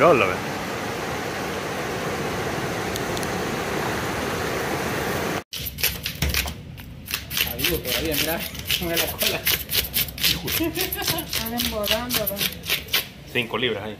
Ve. Está vivo todavía, mira, mueve la cola. Están embodándolo. Cinco libras ahí.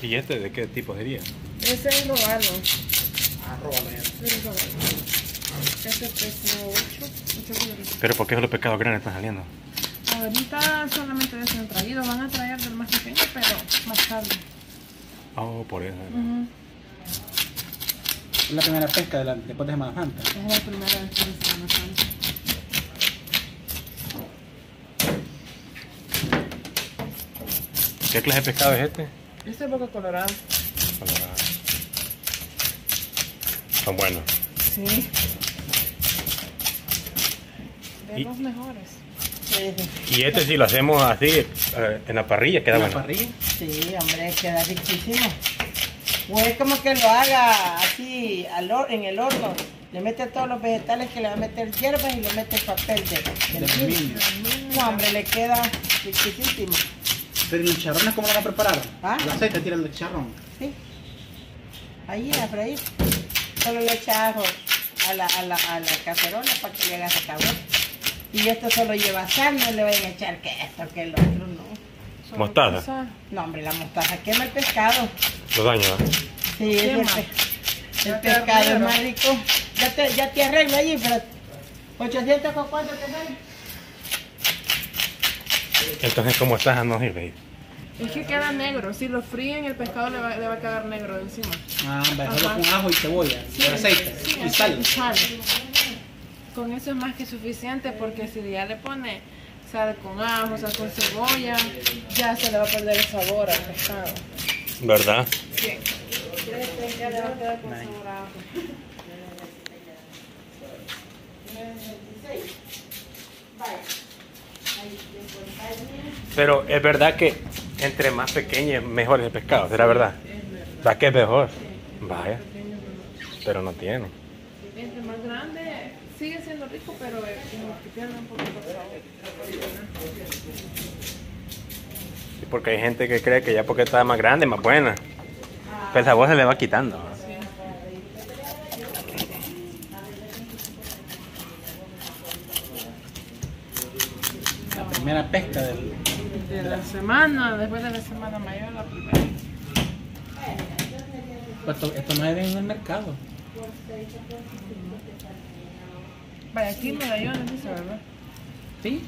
¿Y este de qué tipo sería? Ese es robalo. Ah, ya. Es robalo. Ese pesa 8, 8 libras. Pero ¿por qué los pescados grandes están saliendo? Ahorita solamente de han traído. Van a traer del más pequeño, pero más tarde. Oh, por eso. Es la primera pesca de la, después de Semana Santa. Es la primera vez que lo Semana Santa. ¿Qué clase de pescado es este? Este es boca colorado. Colorado. Son buenos. Sí. Y- los mejores. Y este si lo hacemos así, eh, en la parrilla, queda ¿En la bueno. parrilla? Sí, hombre, queda riquísimo. O es como que lo haga así al hor- en el horno. Le mete todos los vegetales que le va a meter hierbas y le mete el papel de, De aluminio. No, hombre, le queda riquísimo. Pero ¿y los charrones cómo lo van a preparar? ¿Ah? El aceite tiran el charrón. Sí. Ahí a freír. Solo le echa ajo a la, a la, a la cacerola para que le haga sabor. Y esto solo lleva sal, no le vayan a echar que esto, que el otro, no. Solo Mostaza. pasa- No, hombre, la mostaza quema el pescado. Los daños, ¿eh? Sí, es el, pe- el pescado es más rico. Ya te, ya te arreglo allí, pero 800 con cuánto te sale. Entonces, ¿cómo estás? No sirve. Es que queda negro. Si lo fríen, el pescado le va, le va a quedar negro de encima. Ah, va, solo con ajo y cebolla. con aceite Sí, y sal. y sal. Con eso es más que suficiente porque si ya le pone sal con ajo, sal con cebolla, ya se le va a perder el sabor al pescado. ¿Verdad? Sí. Ya le va a quedar con sabor a ajo. Pero es verdad que entre más pequeño, mejor es el pescado. ¿Será verdad? ¿Verdad que es mejor? Vaya. Pero no tiene. Entre más grande, sigue siendo rico, pero es como que pierde un poquito de sabor. Sí, porque hay gente que cree que ya porque está más grande, más buena. Pero el sabor se le va quitando. La primera pesca del... De la semana, después de la semana mayor, la primera. Pues Esto, esto no es en el mercado. Aquí medallones, dice, ¿verdad? ¿Sí?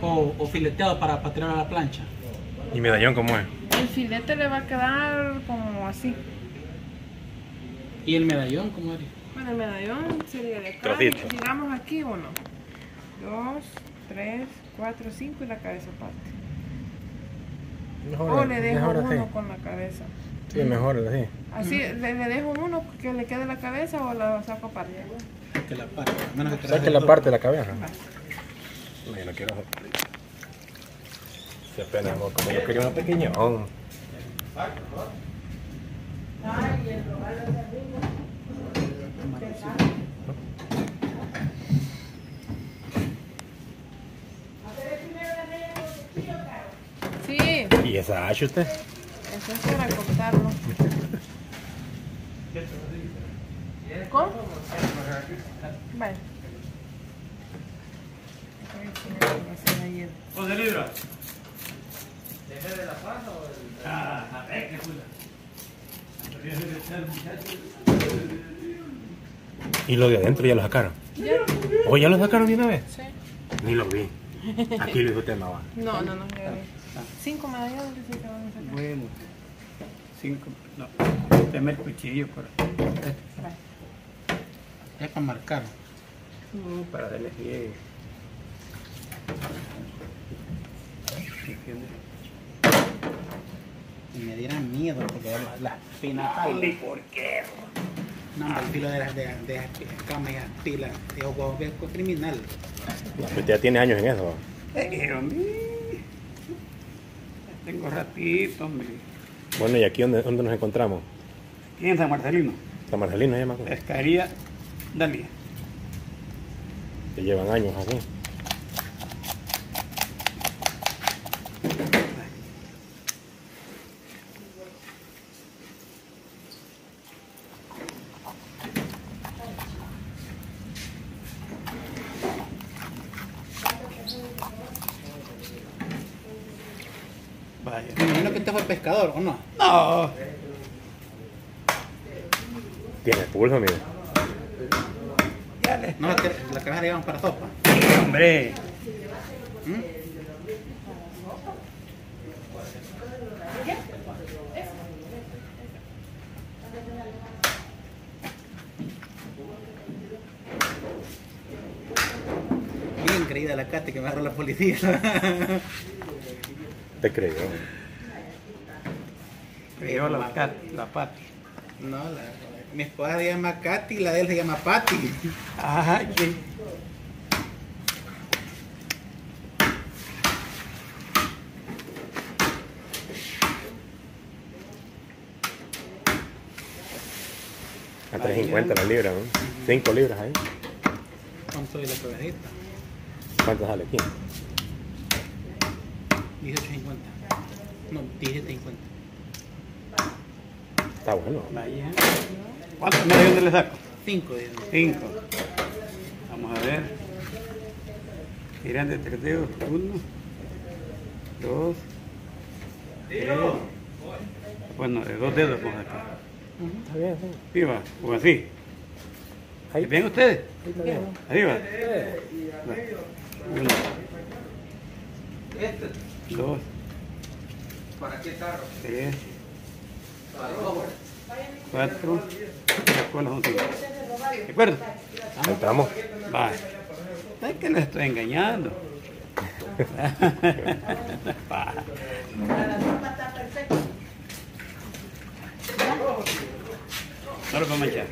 O, o fileteado para, para tirar a la plancha. ¿Y medallón cómo es? El filete le va a quedar como así. ¿Y el medallón cómo era? Bueno, el medallón sería de acá. Trocito. Digamos aquí uno, dos, tres, cuatro, cinco y la cabeza aparte. O le dejo uno con la cabeza. Sí, mejor así. Así, le, le dejo uno que le quede la cabeza o la saco aparte. Que la parte. a Menos que ¿Sabes que la parte de la cabeza? No, yo no quiero pena, amor, como yo quería una pequeñón. Sí, ¿Y esa hacha usted? eso es para cortarlo. ¿Cómo? Vale. ¿Dónde libra? ¿Y lo de adentro ya lo sacaron? ¿Ya? ¿O ya lo sacaron de una vez? Sí. Ni lo vi. Aquí lo dijo usted, no va. No, no, no. ya vi. Cinco que sí se van a sacar. Bueno, cinco. No, deme el cuchillo por Es para marcar. No, para darle bien. Y me dieran miedo porque las las espinas. Ay, ¿Por qué? No, el filo de las de, de, las escamas y las pilas. Es algo criminal. Usted ya tiene años en eso. Eh, hombre. Tengo ratito, hombre. Bueno, ¿y aquí dónde, dónde nos encontramos? ¿Quién es San Marcelino? San Marcelino se llama. Pescaría Dale. Te llevan años aquí. Vaya. Imagino que este fue pescador, ¿o no? No. Tiene pulso, mira. No, la, que- la caja la llevamos para sopa. hombre. ¿Mm? Bien creída la Katy que me agarró la policía. Te creyó. Creyó la, cat, la pati. No, la, mi esposa se llama Katy y la de él se llama Patty. Ajá, sí. A 3.50 la libra, ¿no? 5 libras ahí. ¿Cuánto es la cabecita? ¿Cuánto sale aquí? 18.50. No, 17.50. Está bueno. Vaya. ¿Cuántos medallones le saco? 5 de Cinco. Vamos a ver. Tiran de tres dedos. Uno, dos, tres. Bueno, de dos dedos vamos acá. Está bien, sí. Viva, o así. Ahí. ¿Ven ustedes? Ahí. Arriba. Uno. Dos. Tres. Cuatro. Las colas son cinco. ¿De acuerdo? Ahí estamos. Es que lo estoy engañando. Va. La sopa está perfecta. No lo puedo manchar.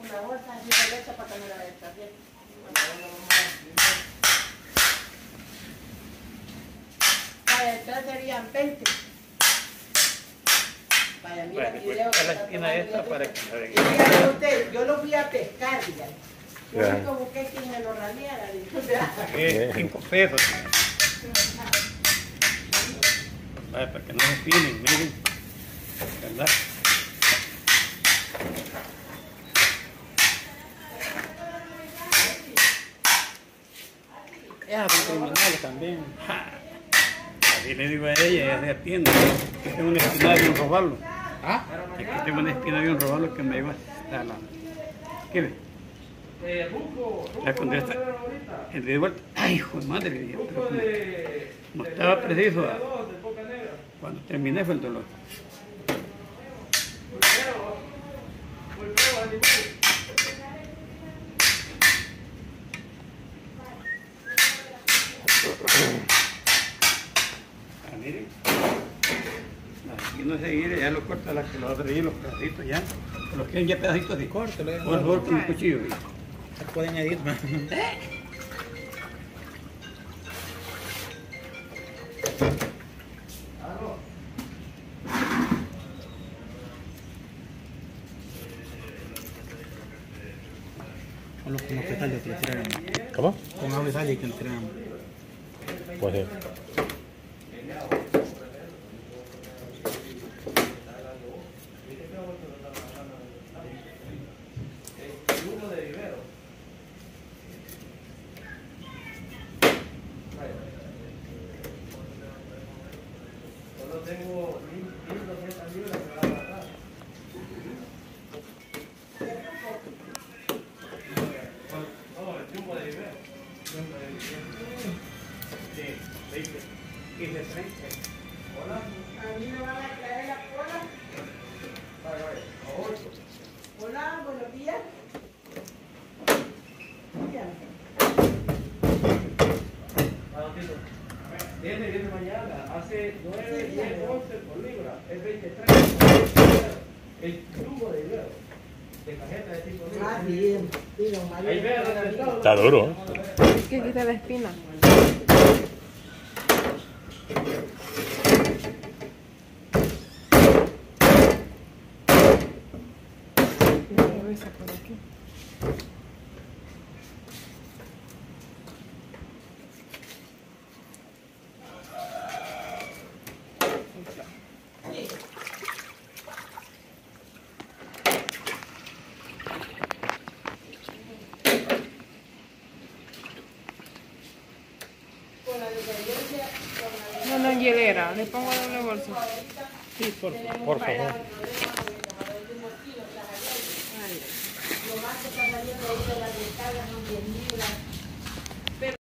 Una bolsa así de leche para que me la descargue. Entonces serían 20. Vaya, mira el video que a la esquina esta la para que Y dígame usted, yo lo fui a pescar, dígame. Yo Ya. único busqué quien me lo radiara. Eh, cinco pesos. Vaya, para que no se espinen, miren. ¿Verdad? Esas son criminales también. Así le digo a ella, ella se atiende. Que tengo una espina de un robarlo. ¿Ah? Aquí tengo una espina de un robarlo que me iba hasta la. ¿Qué ve? La contesta. El de vuelta. Ay, hijo de madre. dije, pero como, como estaba preciso. a- Cuando terminé fue el dolor. Ah, miren. Aquí no se gira, ya lo corta la que lo va a freír los pedacitos ya. Los quieren ya pedacitos así. Córtelo. Por favor, con un cuchillo. Se pueden añadir más. Con los, con los petales que le tiraron. ¿Cómo? Con agua y sal y que le tiraron. Pues sí. Viene, viene mañana, hace 9, 10, 11 por libra, es 23. El tubo de dinero, de cajeta de 5 libras. Ah, bien. Ahí vean el. Está duro. ¿eh? Que quita la espina. Por aquí. Le pongo doble bolsa. Sí, por favor. Por favor.